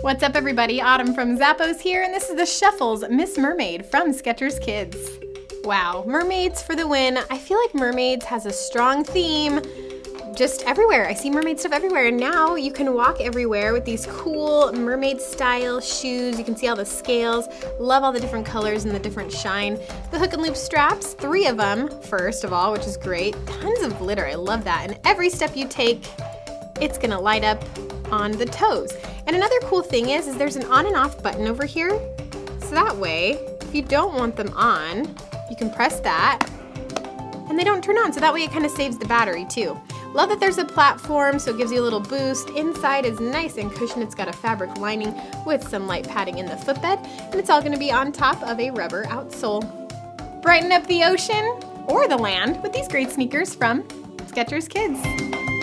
What's up everybody? Autumn from Zappos here and this is the Shuffles Miss Mermaid from Skechers Kids. Wow, mermaids for the win. I feel like mermaids has a strong theme just everywhere. I see mermaid stuff everywhere and now you can walk everywhere with these cool mermaid style shoes. You can see all the scales. Love all the different colors and the different shine. The hook and loop straps, three of them first of all, which is great. Tons of glitter, I love that. And every step you take, it's gonna light up on the toes. And another cool thing is, is there's an on and off button over here. So that way, if you don't want them on, you can press that and they don't turn on. So that way it kind of saves the battery too. Love that there's a platform, so it gives you a little boost. Inside is nice and cushioned. It's got a fabric lining with some light padding in the footbed, and it's all gonna be on top of a rubber outsole. Brighten up the ocean or the land with these great sneakers from Skechers Kids.